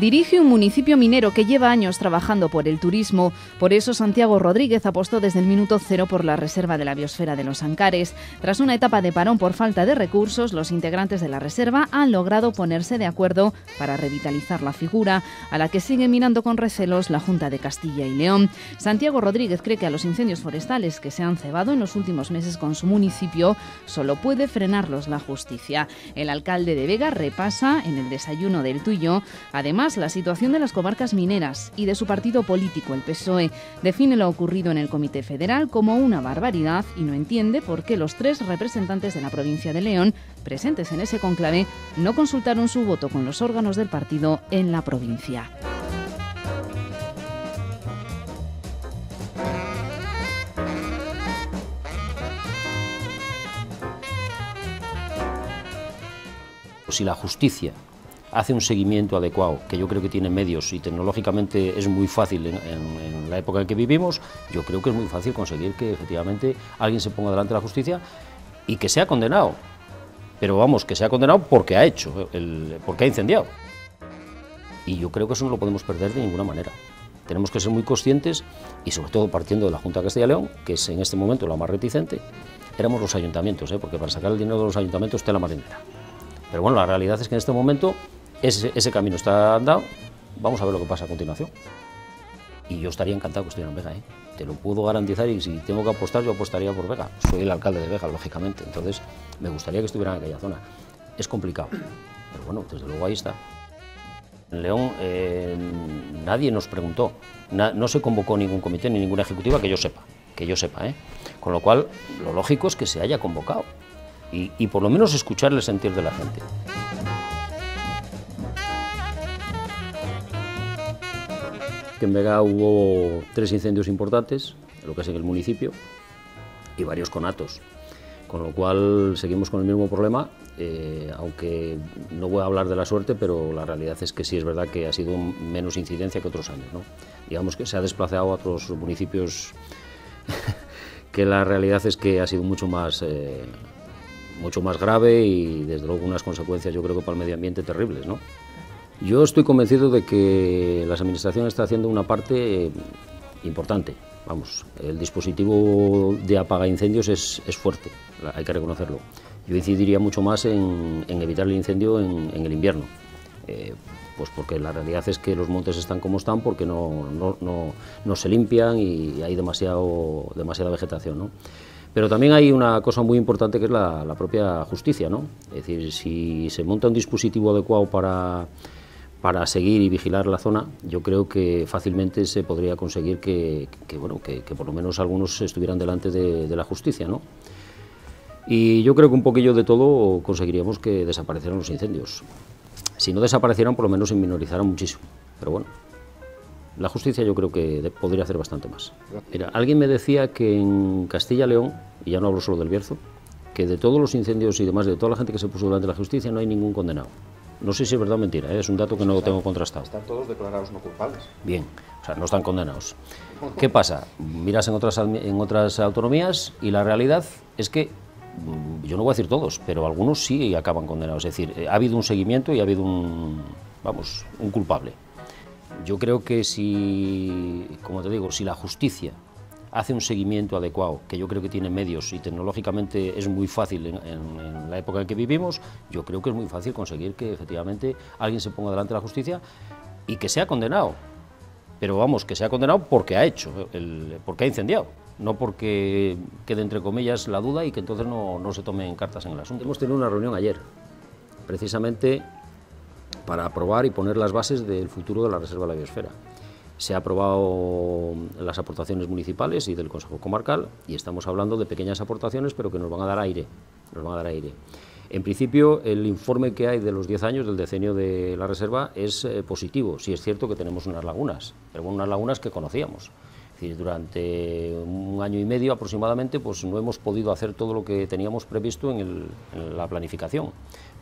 Dirige un municipio minero que lleva años trabajando por el turismo. Por eso Santiago Rodríguez apostó desde el minuto cero por la reserva de la biosfera de los Ancares. Tras una etapa de parón por falta de recursos, los integrantes de la reserva han logrado ponerse de acuerdo para revitalizar la figura, a la que sigue mirando con recelos la Junta de Castilla y León. Santiago Rodríguez cree que a los incendios forestales que se han cebado en los últimos meses con su municipio solo puede frenarlos la justicia. El alcalde de Vega repasa en el desayuno del tuyo, además la situación de las comarcas mineras y de su partido político, el PSOE, define lo ocurrido en el Comité Federal como una barbaridad y no entiende por qué los tres representantes de la provincia de León, presentes en ese conclave, no consultaron su voto con los órganos del partido en la provincia. Si la justicia hace un seguimiento adecuado, que yo creo que tiene medios y tecnológicamente es muy fácil en, la época en que vivimos, yo creo que es muy fácil conseguir que efectivamente alguien se ponga delante de la justicia y que sea condenado. Pero vamos, que sea condenado porque ha hecho, porque ha incendiado. Y yo creo que eso no lo podemos perder de ninguna manera. Tenemos que ser muy conscientes y sobre todo partiendo de la Junta de Castilla y León, que es en este momento la más reticente, éramos los ayuntamientos, ¿eh? porque para sacar el dinero de los ayuntamientos está la marinera. Pero bueno, la realidad es que en este momento ese, camino está andado, vamos a ver lo que pasa a continuación. Y yo estaría encantado que estuviera en Vega, ¿eh? te lo puedo garantizar y si tengo que apostar, yo apostaría por Vega. Soy el alcalde de Vega, lógicamente, entonces me gustaría que estuviera en aquella zona. Es complicado, pero bueno, desde luego ahí está. En León eh, nadie nos preguntó, no se convocó ningún comité ni ninguna ejecutiva que yo sepa, que yo sepa, ¿eh? con lo cual lo lógico es que se haya convocado y, y por lo menos escuchar el sentir de la gente. Que en Vega hubo tres incendios importantes, lo que es en el municipio, y varios conatos. Con lo cual seguimos con el mismo problema, eh, aunque no voy a hablar de la suerte, pero la realidad es que sí es verdad que ha sido menos incidencia que otros años. ¿no? Digamos que se ha desplazado a otros municipios que la realidad es que ha sido mucho más, eh, mucho más grave y desde luego unas consecuencias yo creo que para el medio ambiente terribles. ¿no? Yo estoy convencido de que las administraciones están haciendo una parte eh, importante. Vamos, el dispositivo de apaga incendios es, fuerte, hay que reconocerlo. Yo incidiría mucho más en, evitar el incendio en, el invierno. Eh, pues porque la realidad es que los montes están como están porque no, no, se limpian y hay demasiado, demasiada vegetación. ¿no? Pero también hay una cosa muy importante que es la, la propia justicia. ¿no? Es decir, si se monta un dispositivo adecuado para para seguir y vigilar la zona, yo creo que fácilmente se podría conseguir que, bueno, que, por lo menos algunos estuvieran delante de, la justicia. ¿no? Y yo creo que un poquillo de todo conseguiríamos que desaparecieran los incendios. Si no desaparecieran, por lo menos se minorizaran muchísimo. Pero bueno, la justicia yo creo que podría hacer bastante más. Mira, alguien me decía que en Castilla-León, y ya no hablo solo del Bierzo, que de todos los incendios y demás, de toda la gente que se puso delante de la justicia, no hay ningún condenado. No sé si es verdad o mentira, ¿eh? es un dato que no lo tengo contrastado. Están todos declarados no culpables. Bien, o sea, no están condenados. ¿Qué pasa? Miras en otras, en otras autonomías y la realidad es que, mm, yo no voy a decir todos, pero algunos sí acaban condenados. Es decir, eh, ha habido un seguimiento y ha habido un, vamos, un culpable. Yo creo que si, como te digo, si la justicia hace un seguimiento adecuado, que yo creo que tiene medios y tecnológicamente es muy fácil en, la época en que vivimos, yo creo que es muy fácil conseguir que efectivamente alguien se ponga delante de la justicia y que sea condenado. Pero vamos, que sea condenado porque ha hecho, porque ha incendiado, no porque quede entre comillas la duda y que entonces no, no se tomen cartas en el asunto. Hemos tenido una reunión ayer, precisamente para aprobar y poner las bases del futuro de la Reserva de la Biosfera. Se ha aprobado las aportaciones municipales y del Consejo Comarcal y estamos hablando de pequeñas aportaciones pero que nos van a dar aire, nos van a dar aire. En principio, el informe que hay de los 10 años del decenio de la reserva es eh, positivo. Sí es cierto que tenemos unas lagunas, pero unas lagunas que conocíamos. Es decir, durante un año y medio aproximadamente pues no hemos podido hacer todo lo que teníamos previsto en, en la planificación.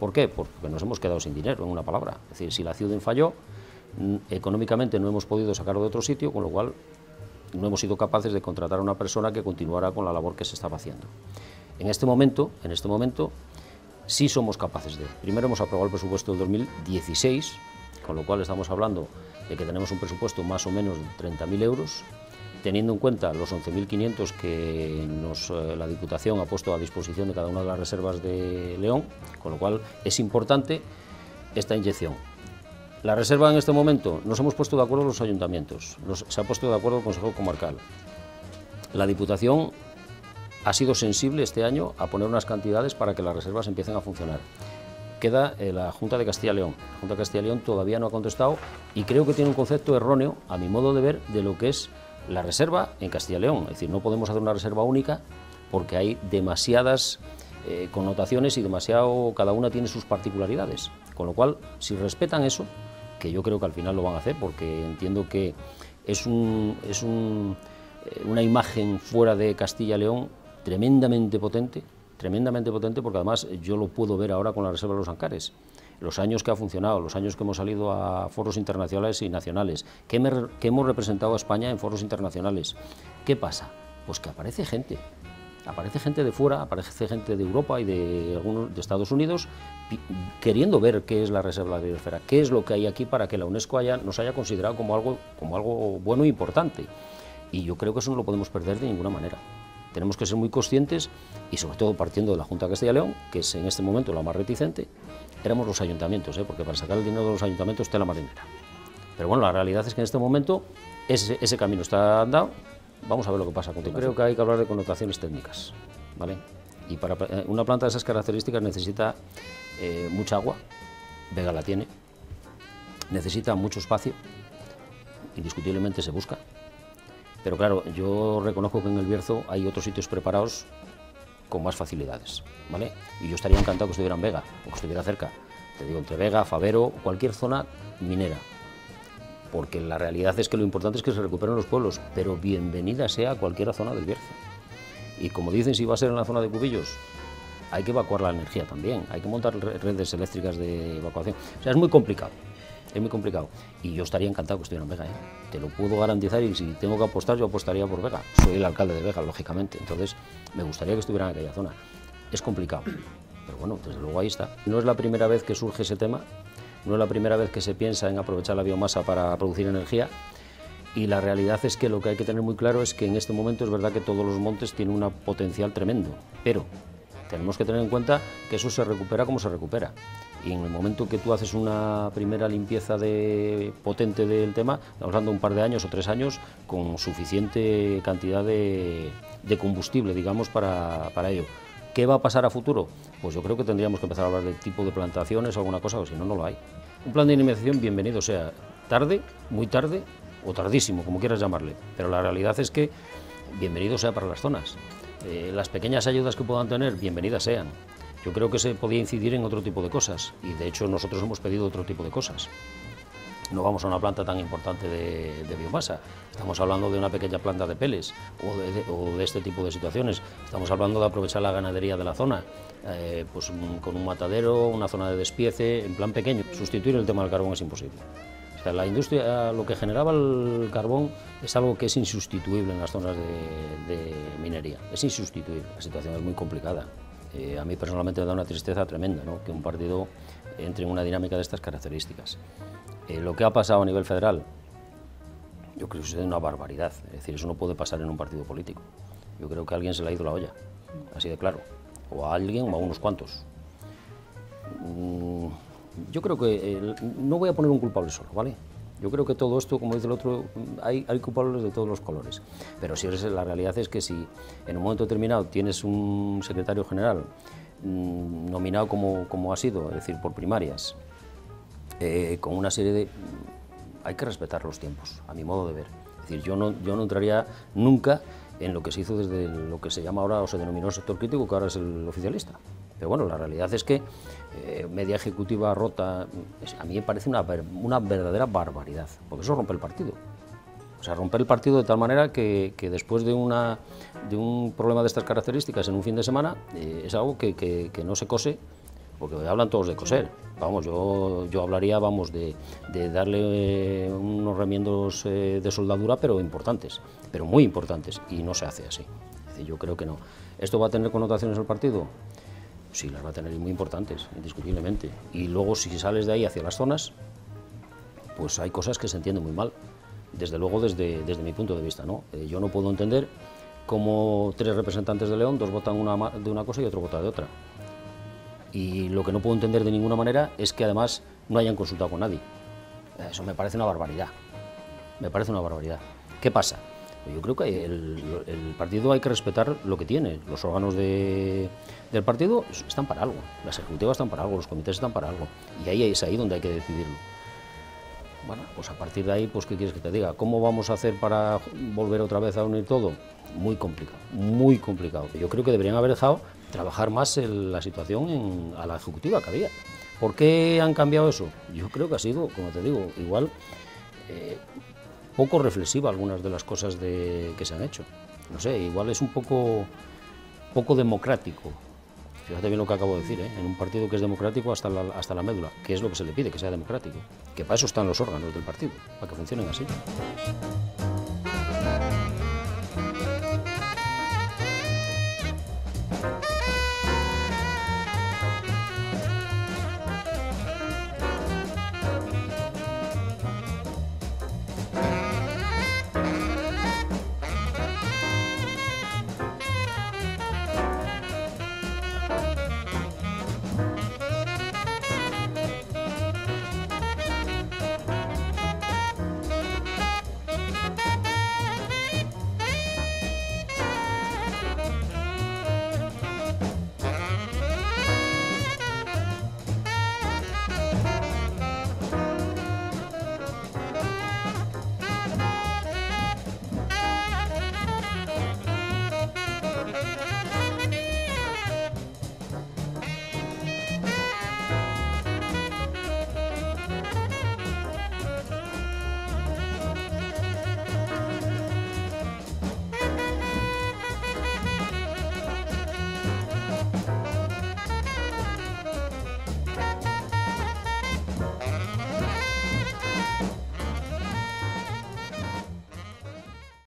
¿Por qué? Porque nos hemos quedado sin dinero, en una palabra. Es decir, si la ciudad falló, económicamente no hemos podido sacarlo de otro sitio, con lo cual no hemos sido capaces de contratar a una persona que continuara con la labor que se estaba haciendo. En este momento, en este momento sí somos capaces de. Primero hemos aprobado el presupuesto del 2016 con lo cual estamos hablando de que tenemos un presupuesto más o menos de 30.000 euros, teniendo en cuenta los 11.500 que eh, la Diputación ha puesto a disposición de cada una de las reservas de León, con lo cual es importante esta inyección. La reserva en este momento, nos hemos puesto de acuerdo los ayuntamientos, se ha puesto de acuerdo el Consejo Comarcal. La Diputación ha sido sensible este año a poner unas cantidades para que las reservas empiecen a funcionar. Queda eh, la Junta de Castilla y León. La Junta de Castilla y León todavía no ha contestado y creo que tiene un concepto erróneo, a mi modo de ver, de lo que es la reserva en Castilla y León. Es decir, no podemos hacer una reserva única porque hay demasiadas eh, connotaciones y demasiado, cada una tiene sus particularidades. Con lo cual, si respetan eso, que yo creo que al final lo van a hacer porque entiendo que es, un, es un, eh, una imagen fuera de Castilla y León tremendamente potente, tremendamente potente porque además yo lo puedo ver ahora con la Reserva de los Ancares. Los años que ha funcionado, los años que hemos salido a foros internacionales y nacionales, que, que hemos representado a España en foros internacionales. ¿Qué pasa? Pues que aparece gente, aparece gente de fuera, aparece gente de Europa y de, algunos, de Estados Unidos queriendo ver qué es la reserva de la biosfera, qué es lo que hay aquí para que la UNESCO haya, nos haya considerado como algo, como algo bueno e importante. Y yo creo que eso no lo podemos perder de ninguna manera. Tenemos que ser muy conscientes y sobre todo partiendo de la Junta de Castilla y León, que es en este momento la más reticente, éramos los ayuntamientos, ¿eh? porque para sacar el dinero de los ayuntamientos está la marinera. Pero bueno, la realidad es que en este momento ese, ese camino está andado, vamos a ver lo que pasa. Yo creo que hay que hablar de connotaciones técnicas, ¿vale? Y para eh, una planta de esas características necesita eh, mucha agua, Vega la tiene, necesita mucho espacio, indiscutiblemente se busca, pero claro, yo reconozco que en el Bierzo hay otros sitios preparados con más facilidades, ¿vale? Y yo estaría encantado que estuviera en Vega, o que estuviera cerca, te digo, entre Vega, Favero, cualquier zona minera, porque la realidad es que lo importante es que se recuperen los pueblos, pero bienvenida sea cualquier zona del Bierzo. Y como dicen, si va a ser en la zona de Cubillos, hay que evacuar la energía también, hay que montar redes eléctricas de evacuación. O sea, es muy complicado, es muy complicado. Y yo estaría encantado que estuviera en Vega, ¿eh? te lo puedo garantizar y si tengo que apostar, yo apostaría por Vega. Soy el alcalde de Vega, lógicamente, entonces me gustaría que estuviera en aquella zona. Es complicado, pero bueno, desde luego ahí está. No es la primera vez que surge ese tema, no es la primera vez que se piensa en aprovechar la biomasa para producir energía y la realidad es que lo que hay que tener muy claro es que en este momento es verdad que todos los montes tienen un potencial tremendo, pero tenemos que tener en cuenta que eso se recupera como se recupera. Y en el momento que tú haces una primera limpieza de, potente del tema, estamos hablando un par de años o tres años, con suficiente cantidad de, combustible, digamos, para ello. ¿Qué va a pasar a futuro? Pues yo creo que tendríamos que empezar a hablar de tipo de plantaciones o alguna cosa, o si no, no lo hay. Un plan de iniciación, bienvenido sea, tarde, muy tarde o tardísimo, como quieras llamarle, pero la realidad es que bienvenido sea para las zonas. Eh, las pequeñas ayudas que puedan tener, bienvenidas sean. Yo creo que se podía incidir en otro tipo de cosas y de hecho nosotros hemos pedido otro tipo de cosas. No vamos a una planta tan importante de, biomasa, estamos hablando de una pequeña planta de peles o de, este tipo de situaciones. Estamos hablando de aprovechar la ganadería de la zona, eh, pues con un matadero, una zona de despiece, en plan pequeño. Sustituir el tema del carbón es imposible. O sea, la industria, lo que generaba el carbón es algo que es insustituible en las zonas de, minería. Es insustituible. La situación es muy complicada. Eh, a mí personalmente me da una tristeza tremenda que un partido entre en una dinámica de estas características. Eh, lo que ha pasado a nivel federal, yo creo que es una barbaridad. Es decir, eso no puede pasar en un partido político. Yo creo que a alguien se le ha ido la olla, así de claro. O a alguien o a unos cuantos. Mm, yo creo que eh, no voy a poner un culpable solo, ¿vale? Yo creo que todo esto, como dice el otro, hay, culpables de todos los colores. Pero si la realidad es que si en un momento determinado tienes un secretario general nominado como, como, ha sido, es decir, por primarias, eh, con una serie de... Hay que respetar los tiempos, a mi modo de ver. Es decir, yo no, yo no entraría nunca en lo que se hizo desde lo que se llama ahora o se denominó sector crítico, que ahora es el oficialista. Pero bueno, la realidad es que eh, media ejecutiva rota, a mí me parece una, una, verdadera barbaridad, porque eso rompe el partido. O sea, romper el partido de tal manera que, que después de, una, de un problema de estas características en un fin de semana eh, es algo que, que, no se cose, porque hablan todos de coser. Vamos, yo, yo hablaría, vamos, de, de darle eh, unos remiendos de soldadura, pero importantes, pero muy importantes, y no se hace así. yo creo que no. ¿Esto va a tener connotaciones al partido? Sí, las va a tener muy importantes, indiscutiblemente. Y luego, si sales de ahí hacia las zonas, pues hay cosas que se entienden muy mal, desde luego desde, desde mi punto de vista. ¿no? Eh, yo no puedo entender cómo tres representantes de León, dos votan una, de una cosa y otro vota de otra. Y lo que no puedo entender de ninguna manera es que además no hayan consultado con nadie. Eso me parece una barbaridad. Me parece una barbaridad. ¿Qué pasa? Yo creo que el, partido hay que respetar lo que tiene. Los órganos del partido están para algo, las ejecutivas están para algo, los comités están para algo. Y ahí es ahí donde hay que decidirlo. Bueno, pues a partir de ahí, pues ¿qué quieres que te diga? ¿Cómo vamos a hacer para volver otra vez a unir todo? Muy complicado, muy complicado. Yo creo que deberían haber dejado trabajar más en la situación a la ejecutiva que había. ¿Por qué han cambiado eso? Yo creo que ha sido, como te digo, igual eh, poco reflexiva algunas de las cosas que se han hecho. No sé, igual es un poco, poco democrático. Fíjate bien lo que acabo de decir, ¿eh? en un partido que es democrático hasta la, hasta la médula, que es lo que se le pide, que sea democrático. Que para eso están los órganos del partido, para que funcionen así.